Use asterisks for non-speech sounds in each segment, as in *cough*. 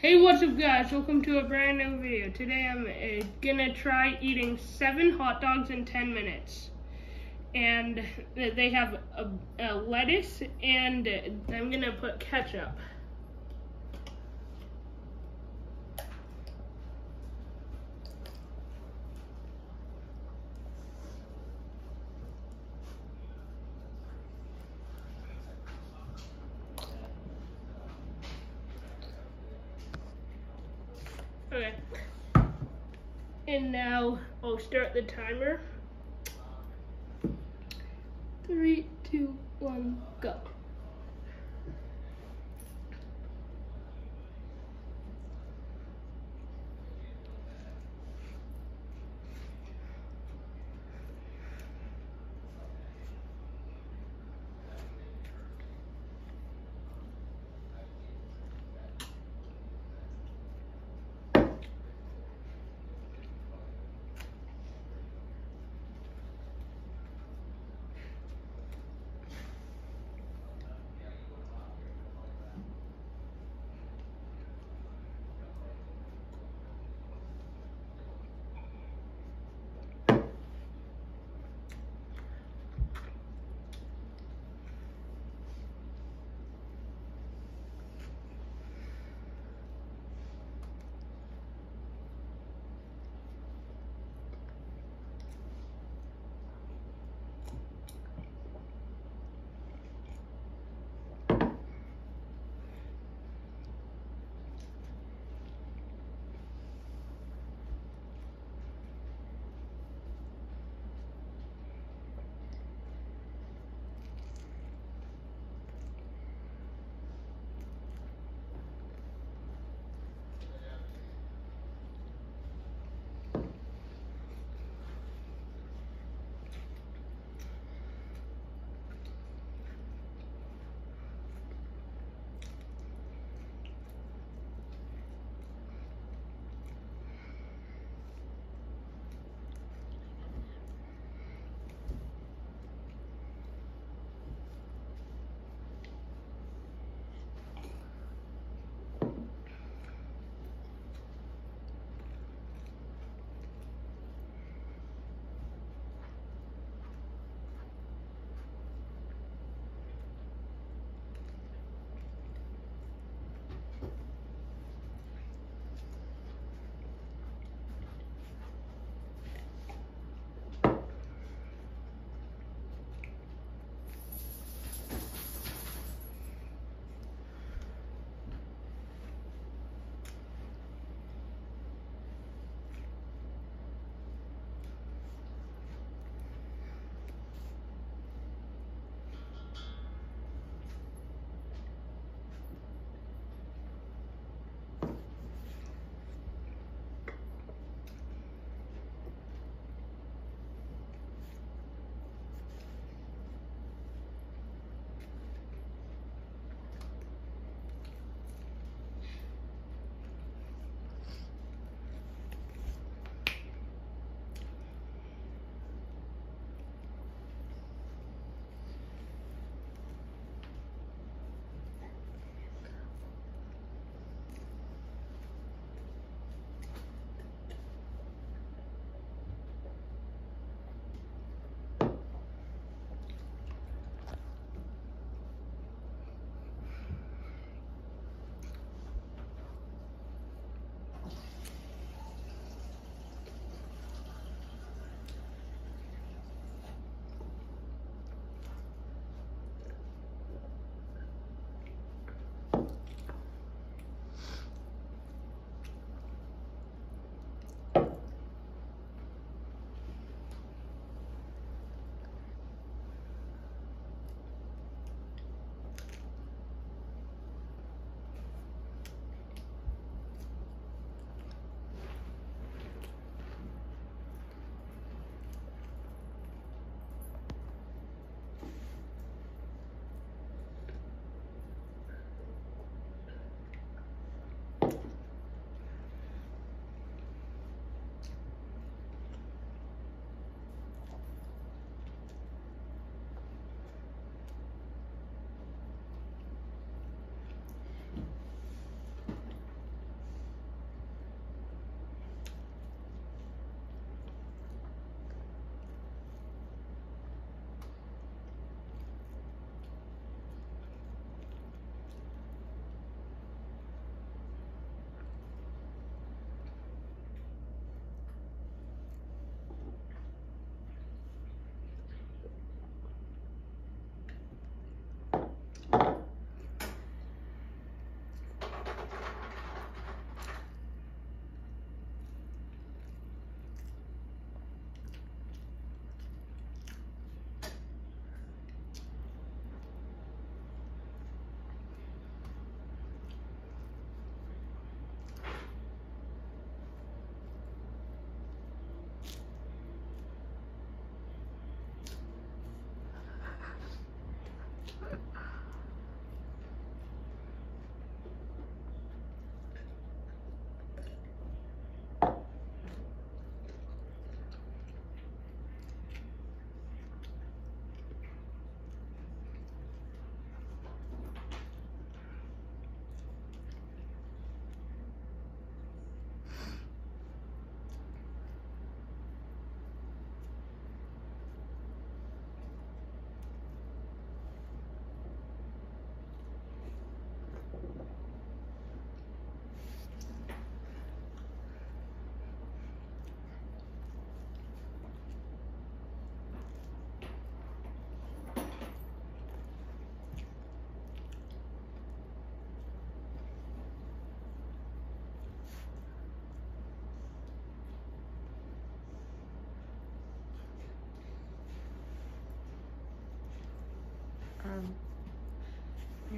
Hey, what's up guys? Welcome to a brand new video. Today I'm uh, gonna try eating seven hot dogs in 10 minutes. And they have a, a lettuce and I'm gonna put ketchup. Okay. And now I'll start the timer. Three, two, one, go.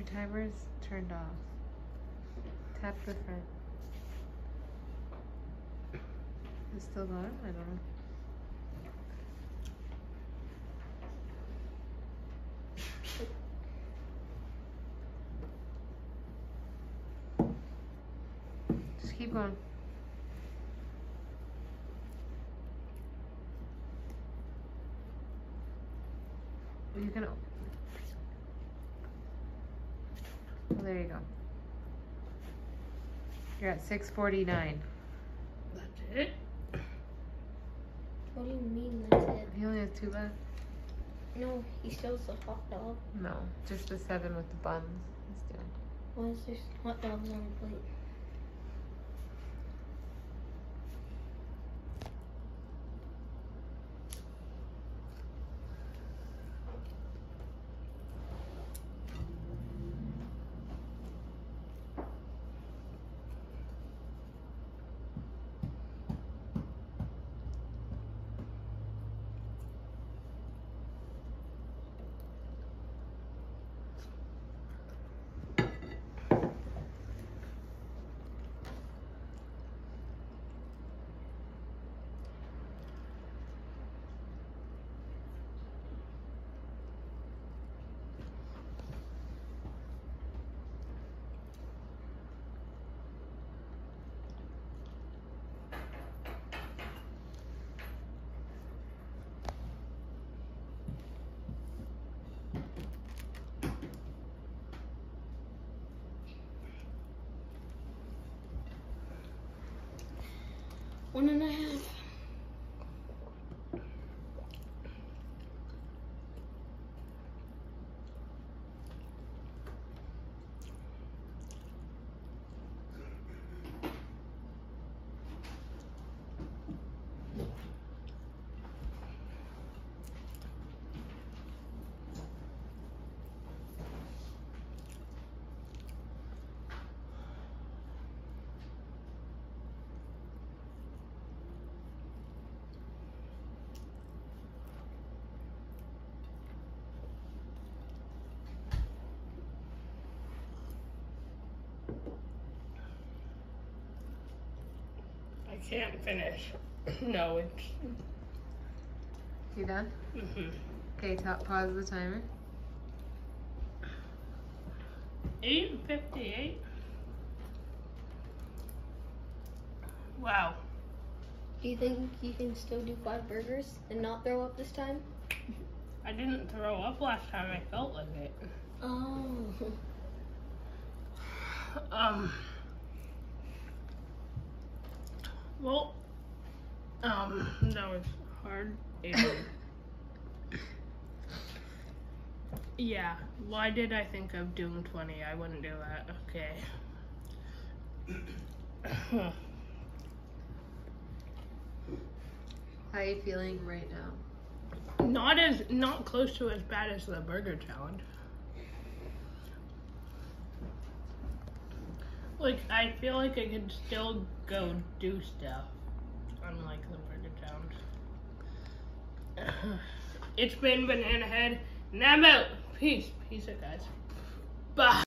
Your timer's turned off. Tap the front. It's still going? I don't know. Just keep going. You can. Oh, there you go. You're at 649. That's it. What do you mean that's it? He only has two left. No, he still has a hot dog. No, just the seven with the buns. He's doing. Why is there hot dogs on the plate? One and a half. I can't finish. no, it's. You done? mhm. Okay, top, pause the timer. 858. Wow. Do you think you can still do five burgers and not throw up this time? I didn't throw up last time I felt like it. Oh. Um. Well, um, that was hard. *laughs* yeah, why did I think of doing 20? I wouldn't do that. Okay. How are you feeling right now? not as, not close to as bad as the burger challenge. Like, I feel like I could still go do stuff, unlike the burger challenge. it's been Banana Head, and I'm out. Peace. Peace out, guys. Bye.